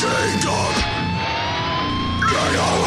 kingdom In